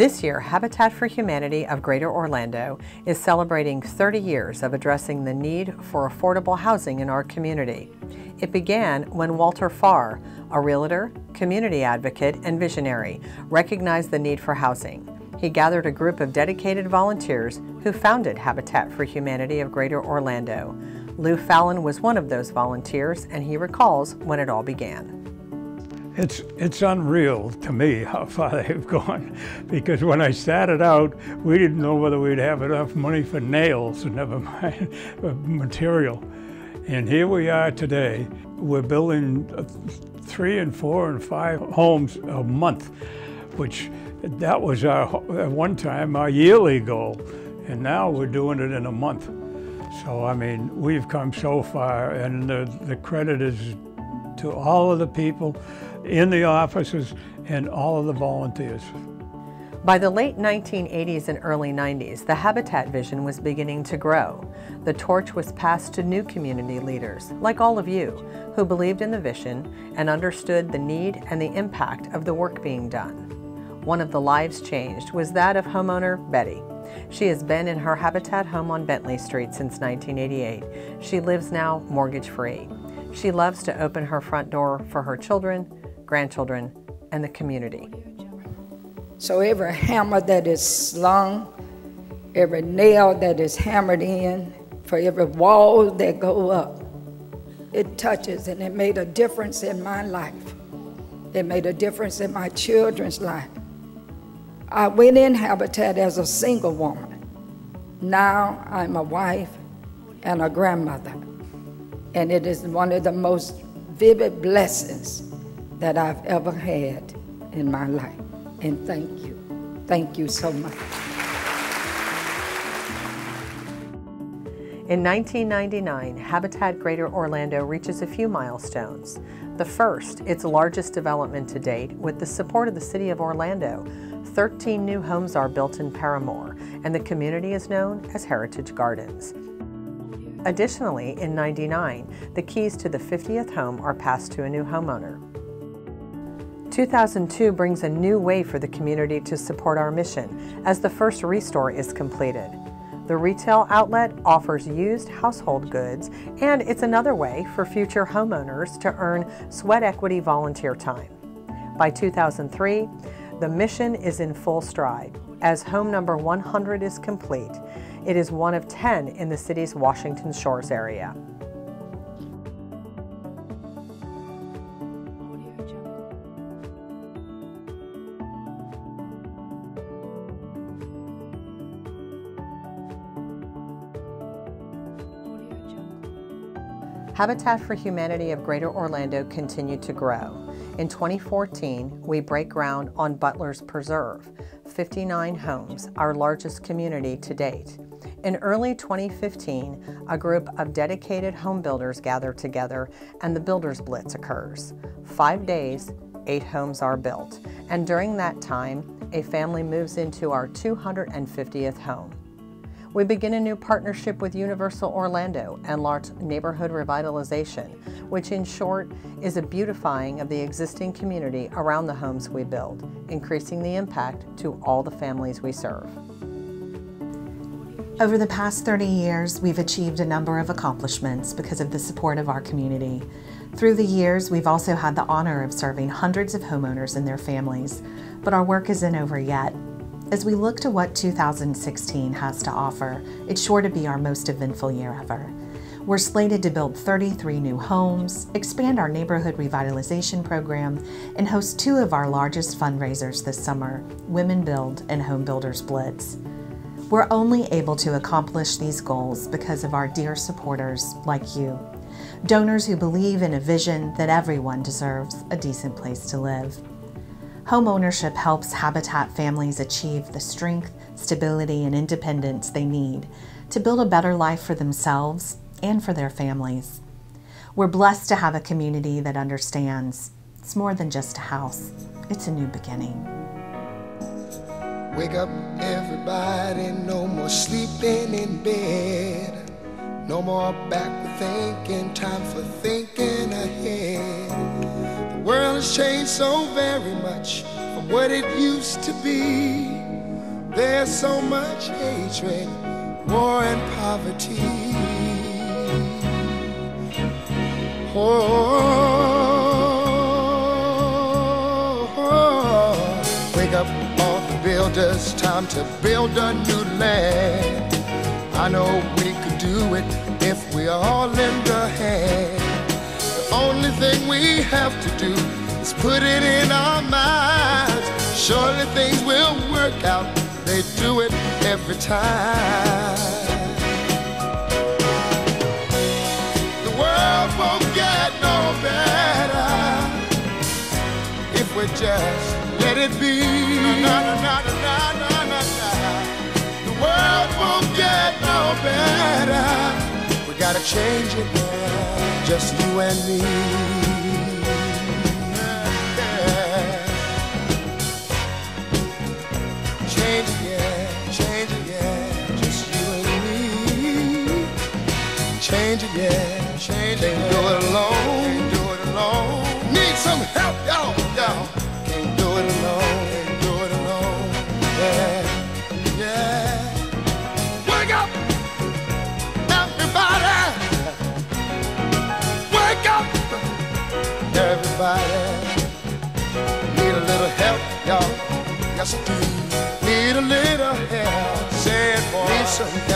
This year, Habitat for Humanity of Greater Orlando is celebrating 30 years of addressing the need for affordable housing in our community. It began when Walter Farr, a realtor, community advocate, and visionary, recognized the need for housing. He gathered a group of dedicated volunteers who founded Habitat for Humanity of Greater Orlando. Lou Fallon was one of those volunteers, and he recalls when it all began. It's, it's unreal to me how far they've gone because when I started out, we didn't know whether we'd have enough money for nails, and never mind uh, material. And here we are today. We're building uh, three and four and five homes a month, which that was our, at one time our yearly goal. And now we're doing it in a month. So, I mean, we've come so far, and the, the credit is to all of the people in the offices and all of the volunteers. By the late 1980s and early 90s, the Habitat vision was beginning to grow. The torch was passed to new community leaders, like all of you, who believed in the vision and understood the need and the impact of the work being done. One of the lives changed was that of homeowner Betty. She has been in her Habitat home on Bentley Street since 1988. She lives now mortgage free. She loves to open her front door for her children, grandchildren, and the community. So every hammer that is slung, every nail that is hammered in, for every wall that go up, it touches and it made a difference in my life. It made a difference in my children's life. I went in Habitat as a single woman. Now I'm a wife and a grandmother. And it is one of the most vivid blessings that I've ever had in my life. And thank you. Thank you so much. In 1999, Habitat Greater Orlando reaches a few milestones. The first, its largest development to date, with the support of the City of Orlando. 13 new homes are built in Paramore, and the community is known as Heritage Gardens. Additionally, in 99, the keys to the 50th home are passed to a new homeowner. 2002 brings a new way for the community to support our mission as the first restore is completed. The retail outlet offers used household goods, and it's another way for future homeowners to earn sweat equity volunteer time. By 2003, the mission is in full stride. As home number 100 is complete, it is one of 10 in the city's Washington Shores area. Habitat for Humanity of Greater Orlando continued to grow. In 2014, we break ground on Butler's Preserve, 59 homes, our largest community to date. In early 2015, a group of dedicated home builders gather together and the Builders Blitz occurs. Five days, eight homes are built, and during that time, a family moves into our 250th home. We begin a new partnership with Universal Orlando and launch Neighborhood Revitalization, which in short is a beautifying of the existing community around the homes we build, increasing the impact to all the families we serve. Over the past 30 years, we've achieved a number of accomplishments because of the support of our community. Through the years, we've also had the honor of serving hundreds of homeowners and their families, but our work isn't over yet. As we look to what 2016 has to offer, it's sure to be our most eventful year ever. We're slated to build 33 new homes, expand our neighborhood revitalization program, and host two of our largest fundraisers this summer Women Build and Home Builders Blitz. We're only able to accomplish these goals because of our dear supporters like you, donors who believe in a vision that everyone deserves a decent place to live. Homeownership helps Habitat families achieve the strength, stability, and independence they need to build a better life for themselves and for their families. We're blessed to have a community that understands it's more than just a house, it's a new beginning. Wake up, everybody, no more sleeping in bed. No more backward thinking, time for thinking ahead. World has changed so very much from what it used to be. There's so much hatred, war, and poverty. Oh, wake up all the builders, time to build a new land. I know we could do it if we all lend a hand. Only thing we have to do is put it in our minds. Surely things will work out. They do it every time. The world won't get no better if we just let it be. Na, na, na. The world won't get no better. We gotta change it just you and me. Yeah. Change it, yeah, change it, yeah, just you and me. Change yeah, change it. Can't do it alone, can't do it alone. Need some help, y'all, Yes. Need a little help. Say it, boy. Need some